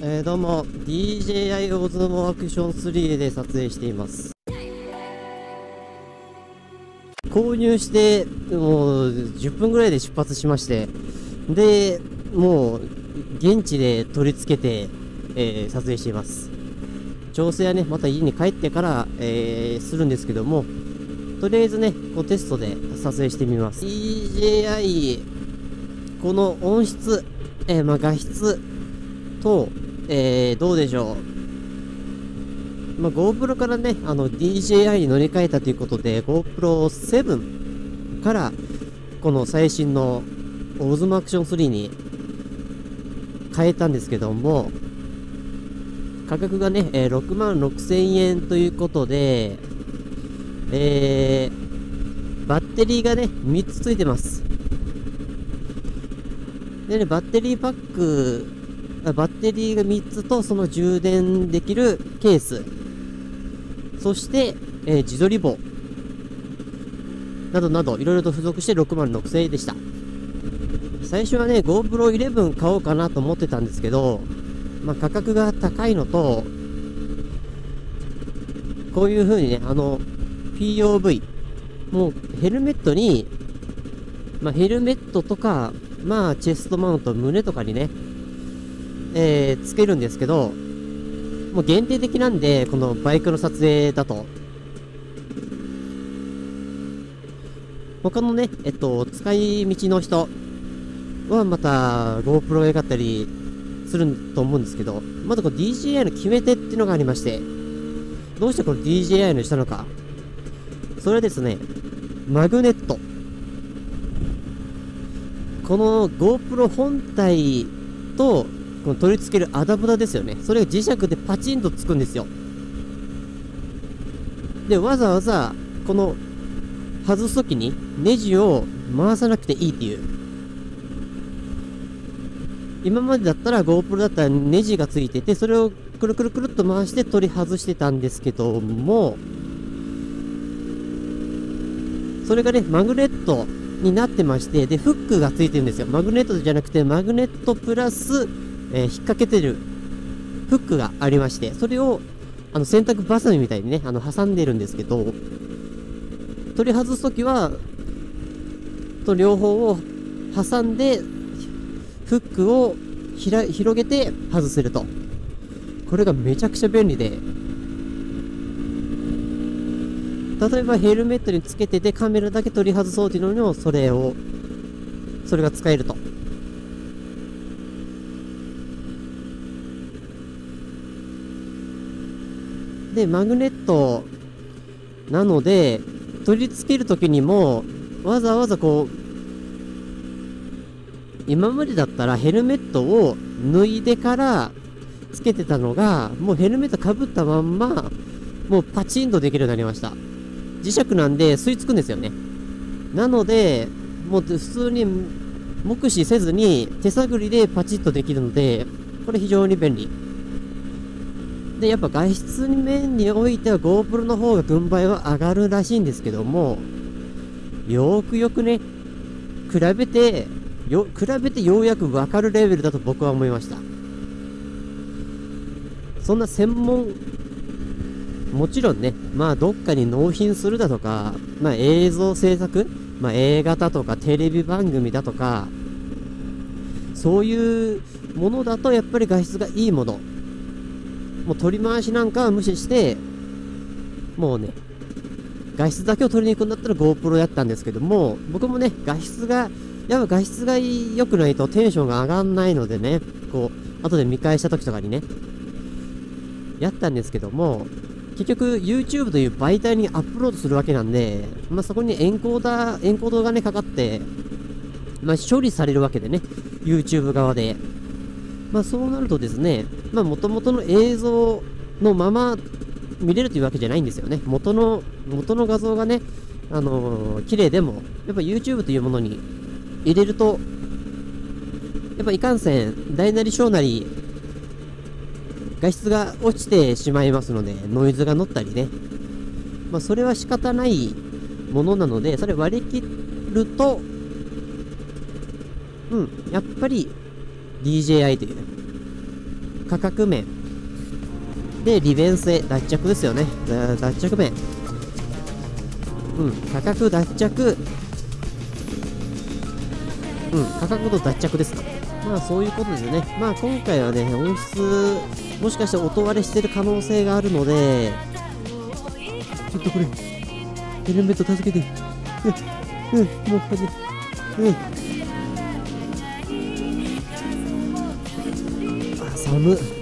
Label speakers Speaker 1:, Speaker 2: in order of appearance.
Speaker 1: えー、どうも DJI オズモアクション3で撮影しています。購入してもう10分ぐらいで出発しましてでもう現地で取り付けて、えー、撮影しています。調整はねまた家に帰ってから、えー、するんですけどもとりあえずねこうテストで撮影してみます。DJI この音質、えー、まあ、画質と、えー、どうでしょう。まあ、GoPro からね、あの DJI に乗り換えたということで、GoPro7 から、この最新の Osmo Action 3に変えたんですけども、価格がね、えー、6万6000円ということで、えー、バッテリーがね、3つついてます。でね、バッテリーパック、バッテリーが3つとその充電できるケース、そして、えー、自撮り棒、などなど、いろいろと付属して6万6000円でした。最初はね、GoPro 11買おうかなと思ってたんですけど、まあ、価格が高いのと、こういう風にね、あの、POV、もうヘルメットに、まあ、ヘルメットとか、まあ、チェストマウント、胸とかにね、えー、つけるんですけど、もう限定的なんで、このバイクの撮影だと。他のね、えっと、使い道の人はまた GoPro が良かったりすると思うんですけど、まだこの DJI の決め手っていうのがありまして、どうしてこの DJI にしたのか。それはですね、マグネット。この GoPro 本体とこの取り付けるアダプタですよね。それが磁石でパチンとつくんですよ。で、わざわざ、この、外すときにネジを回さなくていいっていう。今までだったら GoPro だったらネジがついてて、それをくるくるくるっと回して取り外してたんですけども、それがね、マグネットになってまして、で、フックがついてるんですよ。マグネットじゃなくて、マグネットプラス、えー、引っ掛けてるフックがありまして、それを、あの、洗濯バサミみたいにね、あの、挟んでるんですけど、取り外すときは、と両方を挟んで、フックを広げて外せると。これがめちゃくちゃ便利で、例えばヘルメットにつけててカメラだけ取り外そうというのにもそれを、それが使えると。で、マグネットなので、取り付けるときにも、わざわざこう、今までだったらヘルメットを脱いでからつけてたのが、もうヘルメットかぶったまんま、もうパチンとできるようになりました。磁石なんで吸い付くんですよね。なので、もう普通に目視せずに手探りでパチッとできるので、これ非常に便利。で、やっぱ外出面においては GoPro の方が軍配は上がるらしいんですけども、よくよくね、比べて、よ、比べてようやくわかるレベルだと僕は思いました。そんな専門もちろんね、まあどっかに納品するだとか、まあ映像制作、まあ映画だとかテレビ番組だとか、そういうものだとやっぱり画質がいいもの。もう取り回しなんかは無視して、もうね、画質だけを取りに行くんだったら GoPro やったんですけども、僕もね、画質が、やっぱ画質が良くないとテンションが上がんないのでね、こう、後で見返した時とかにね、やったんですけども、結局 YouTube という媒体にアップロードするわけなんで、まあ、そこにエンコーダー、エンコードがね、かかって、まあ、処理されるわけでね、YouTube 側で。まあ、そうなるとですね、まあ、元々の映像のまま見れるというわけじゃないんですよね。元の、元の画像がね、あのー、綺麗でも、やっぱ YouTube というものに入れると、やっぱいかんせん、大なり小なり、画質が落ちてしまいますので、ノイズが乗ったりね。まあ、それは仕方ないものなので、それ割り切ると、うん、やっぱり DJI という価格面。で、利便性、脱着ですよね。脱着面。うん、価格脱着。うん、価格と脱着ですか。まあそういうことですよね。まあ今回はね、音質、もしかして音割れしてる可能性があるので、ちょっとこれ、ヘルメット助けて。うん、うん、もうこれ、うん。あ、寒っ。